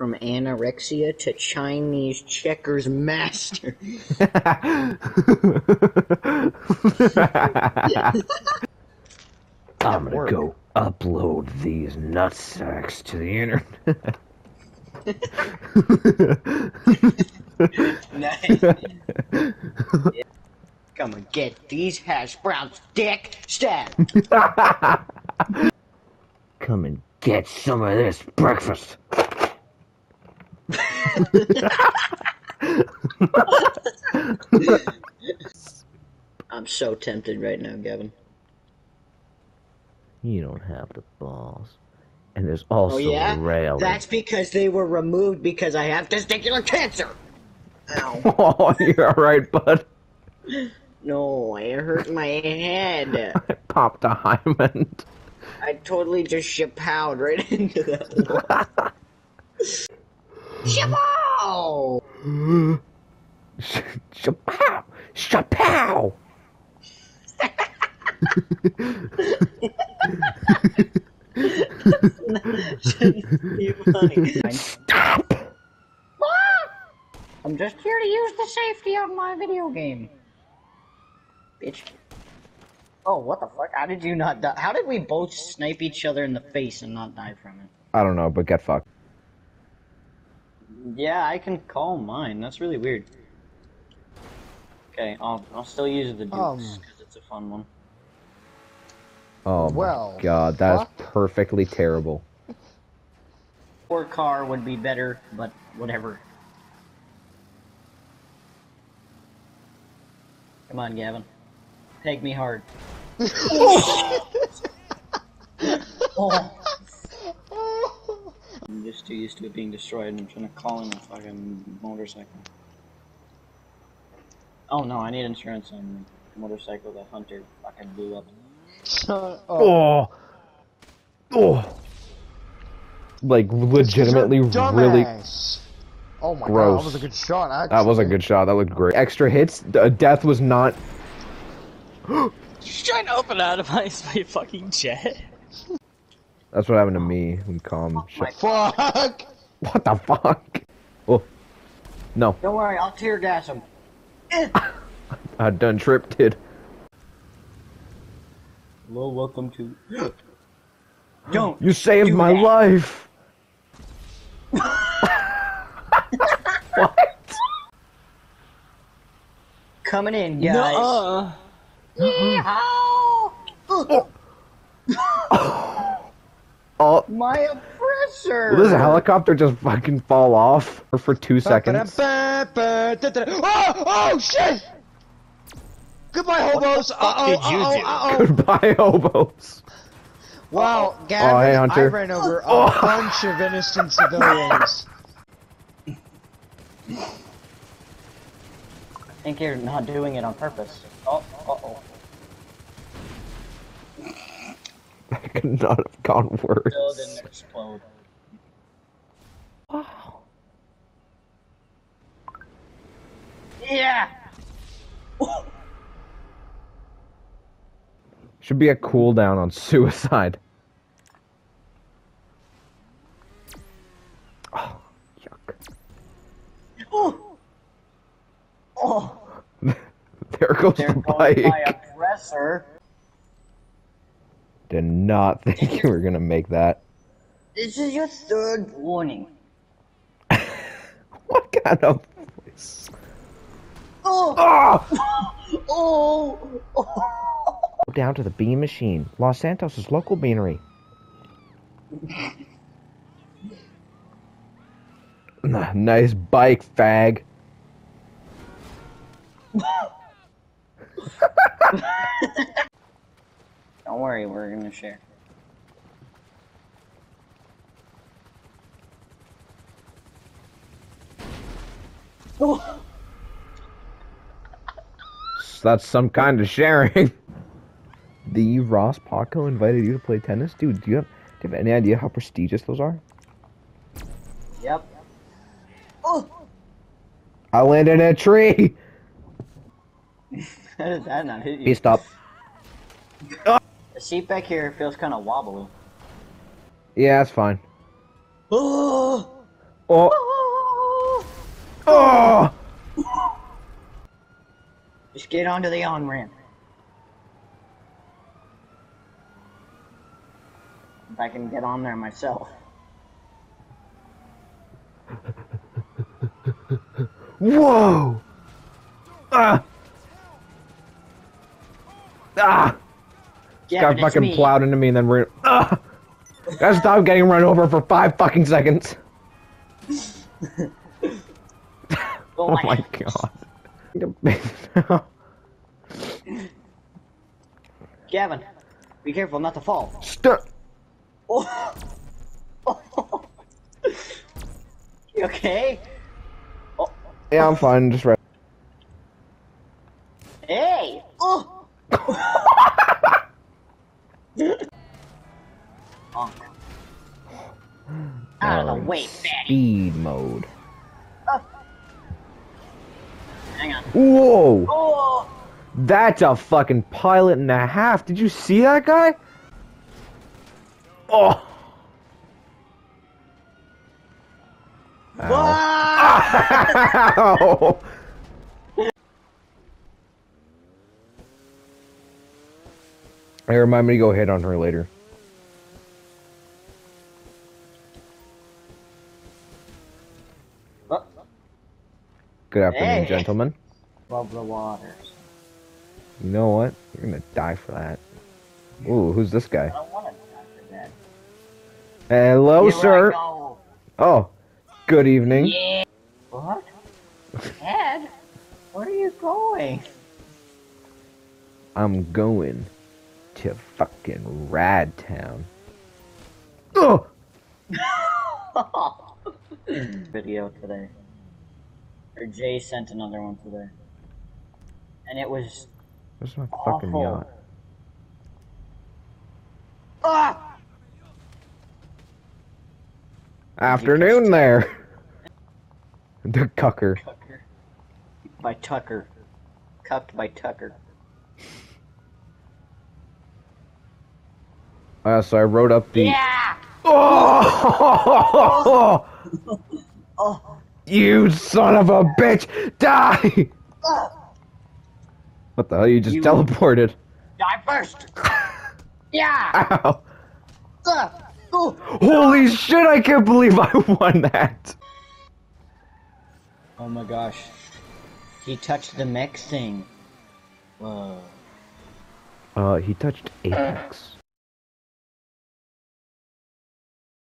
From anorexia to Chinese checkers master. I'm gonna go upload these nutsacks to the internet. nice. Come and get these hash browns, dick. Stab. Come and get some of this breakfast. I'm so tempted right now, Gavin. You don't have the balls. And there's also oh, yeah? That's because they were removed because I have testicular cancer. Ow. oh, you're alright, bud. No, I hurt my head. I popped a hymen. I totally just shapowed right into that. Shapow! Shapow! Shapow! Stop! I'm just here to use the safety of my video game. Bitch. Oh, what the fuck? How did you not die? How did we both snipe each other in the face and not die from it? I don't know, but get fucked. Yeah, I can call mine. That's really weird. Okay, I'll I'll still use the Dukes because um, it's a fun one. Oh well, my god, that is perfectly terrible. Or car would be better, but whatever. Come on, Gavin. Take me hard. oh. I'm just too used to it being destroyed and I'm trying to call in a fucking motorcycle. Oh no, I need insurance on the motorcycle that Hunter fucking blew up. Oh. Oh. Like legitimately really Oh my gross. god, that was a good shot, actually. That was a good shot. That looked great. Extra hits. Uh, death was not. Just trying to open out of my, my fucking jet. That's what happened to me when calm. Oh fuck! What the fuck? Oh. No. Don't worry, I'll tear gas him. Eh. I done tripped it. Well, welcome to. Don't. You saved do my that. life. what? Coming in, guys. No. Yeehaw! Oh. My oppressor! Will this helicopter just fucking fall off for two seconds? Oh, oh shit! Goodbye, hobos! Uh oh, uh oh, uh oh. Goodbye, hobos. Wow, Gavin, oh, hey, Hunter. I ran over a oh. bunch of innocent civilians. I think you're not doing it on purpose. Oh, uh oh. That could not have gone worse. Still didn't explode. Wow. Yeah! Should be a cooldown on suicide. Oh, yuck. Oh! Oh! there goes there the goes bike. my oppressor. Did not think you were gonna make that. This is your third warning. what kind of voice? Oh! Ah! Oh! oh! oh. Down to the bean machine. Los Santos' local beanery. nice bike, fag. Don't worry, we're gonna share. Oh. That's some kind of sharing. The Ross Paco invited you to play tennis? Dude, do you have, do you have any idea how prestigious those are? Yep. Oh! I landed in a tree! How did that not hit you? He stopped. The seat back here feels kind of wobbly. Yeah, that's fine. Oh! Oh, oh! Just get onto the on ramp. If I can get on there myself. Whoa! Ah! Ah! Yeah, Got fucking plowed into me and then we're. Ah! Gotta stop getting run over for five fucking seconds. Oh my god. Gavin, be careful not to fall. Stop. Oh. you okay? Yeah, I'm fine. Just right. Out of the uh, way, fatty. Speed mode. Oh. Hang on. Whoa! Oh! That's a fucking pilot and a half. Did you see that guy? Oh! Ow! Hey, remind me to go hit on her later. Good afternoon, Hey. gentlemen. Above the waters. You know what? You're gonna die for that. Ooh, who's this I guy? don't die for that. Hello, Here sir. Oh, good evening. Yeah. What? Ed? Where are you going? I'm going to fucking Rad Town. Oh! Video today. Or Jay sent another one today. And it was Where's my fucking awful. yacht? Ah! Afternoon there. the cucker. Tucker. By Tucker. Cucked by Tucker. Uh, so I wrote up the. Yeah! Oh! Oh! You son of a bitch! Die! What the hell? You just You- teleported. Die first! Yeah! Ow! Oh! Holy shit! I can't believe I won that. oh my gosh. He touched the mech thing. Whoa. Uh, he touched Apex.